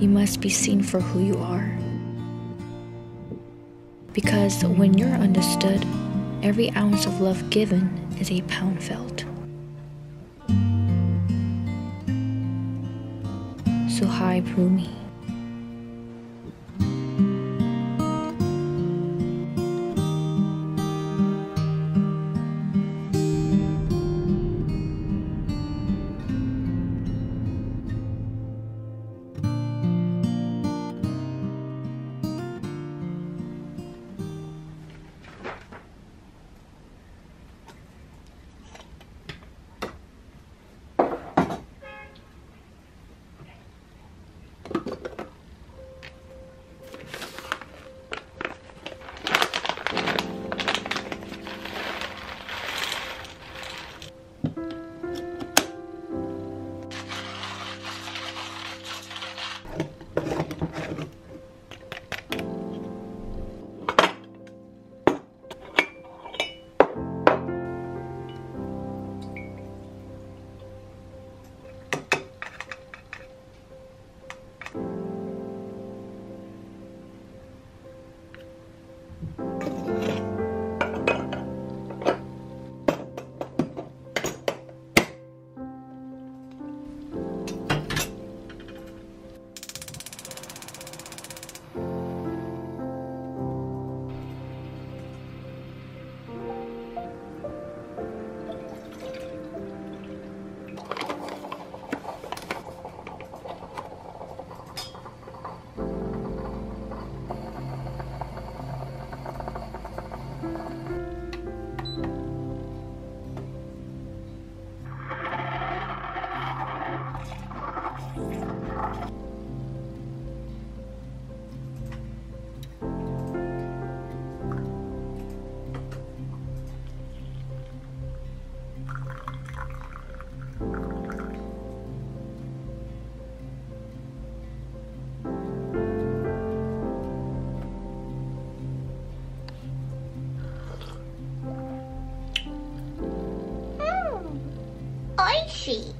you must be seen for who you are. Because when you're understood, every ounce of love given is a pound felt. Suhai Brumi. 起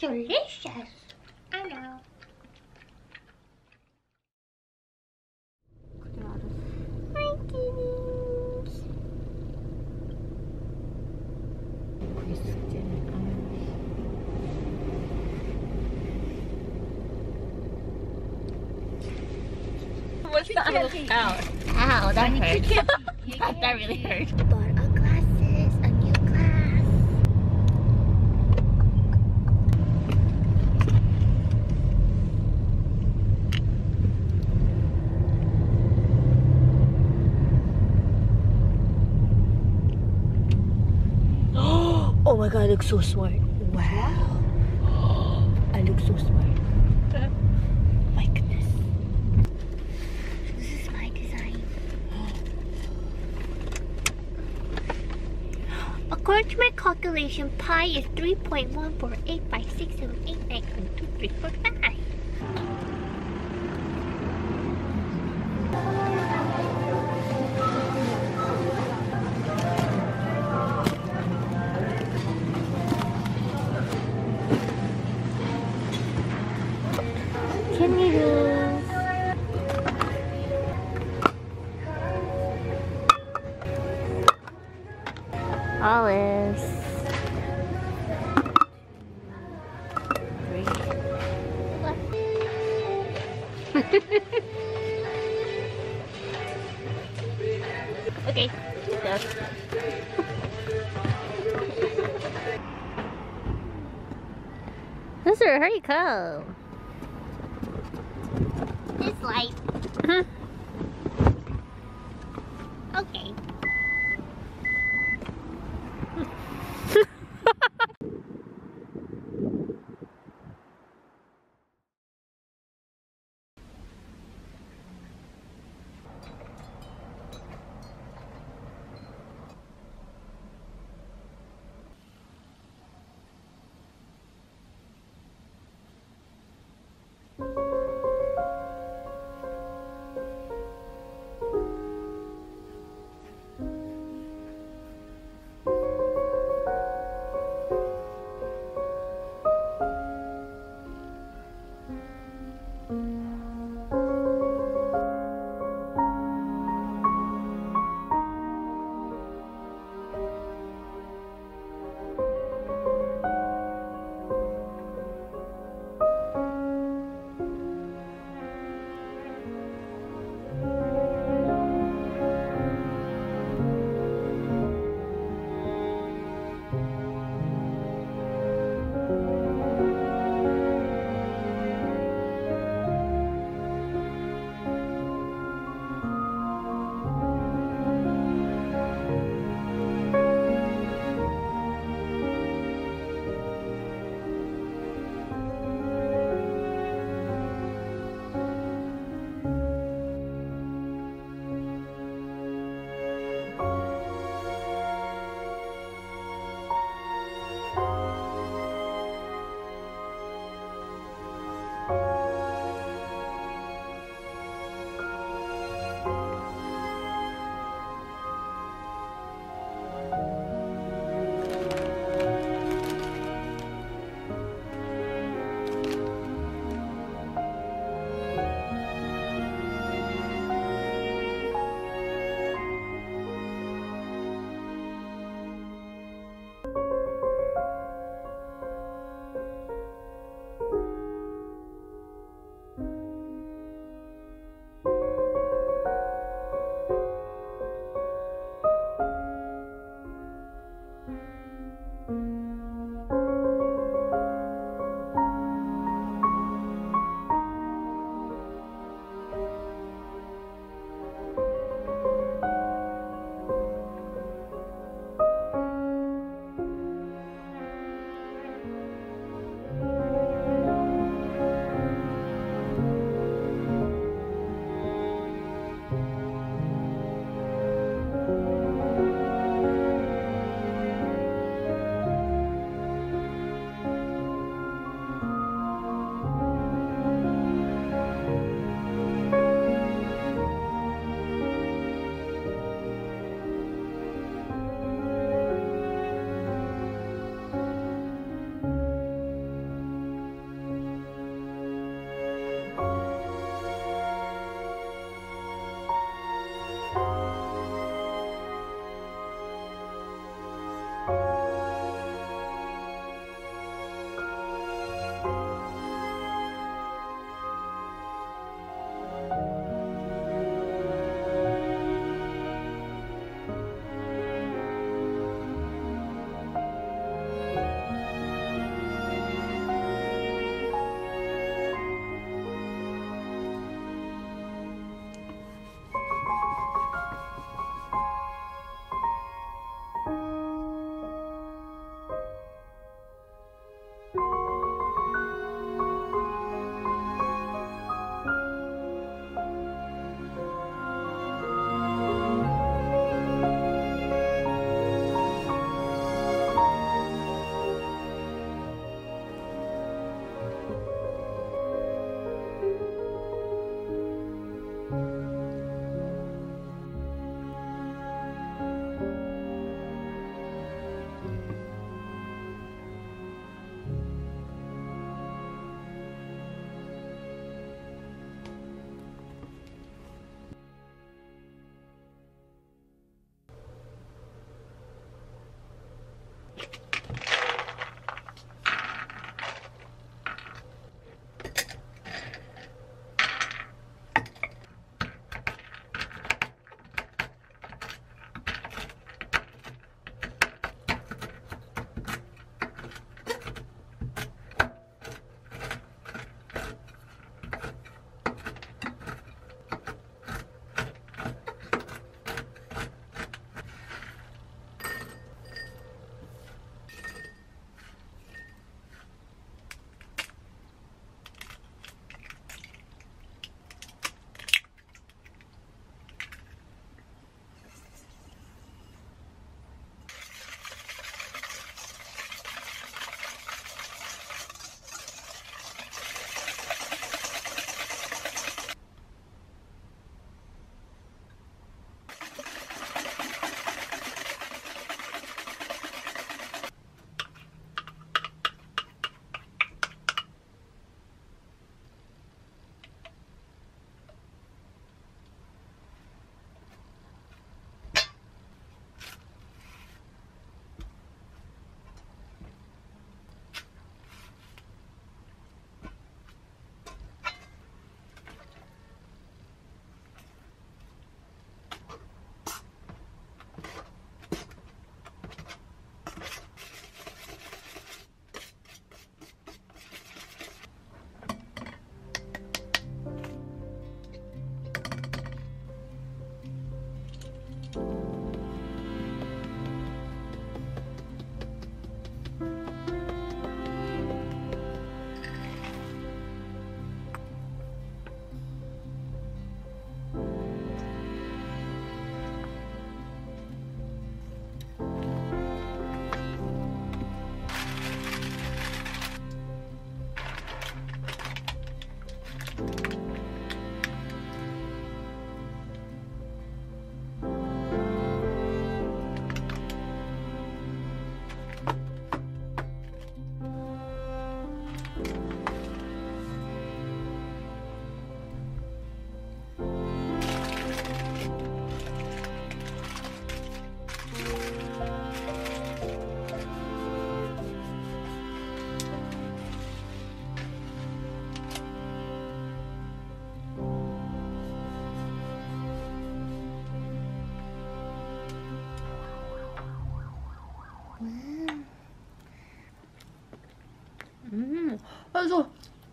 delicious. I know. Hi, kitties. What's that? Ow. Ow, that hurt. that really hurt. my god, I look so smart. Wow. I look so smart. my goodness. This is my design. According to my calculation, pi is 3.14856789235. Olives. Okay. Mister, hurry come. This light.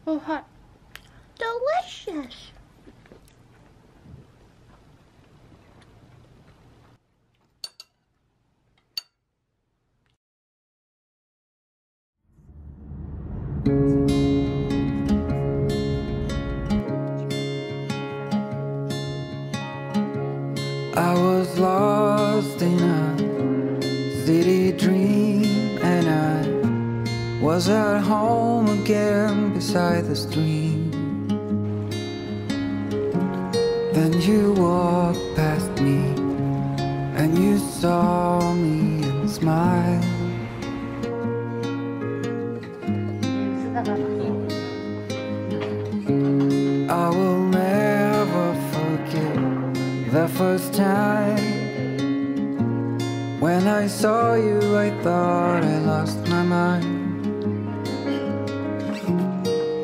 Oh, hot. Delicious. I was lost in was at home again beside the stream. Then you walked past me and you saw me and smiled. I will never forget the first time when I saw you. I thought I lost my mind.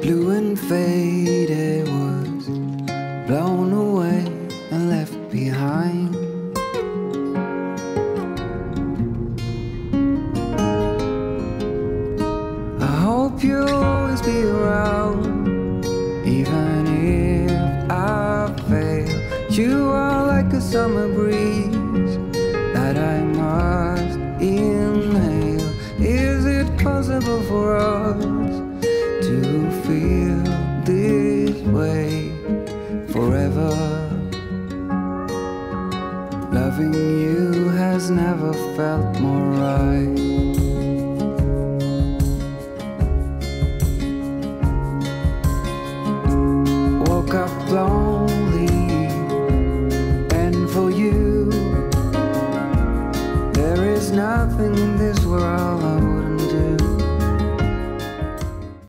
Blue and faded was blown away and left behind. I hope you'll always be around. Even if I fail, you are like a summer breeze that I must inhale. Is it possible for us feel this way forever? Loving you has never felt more right.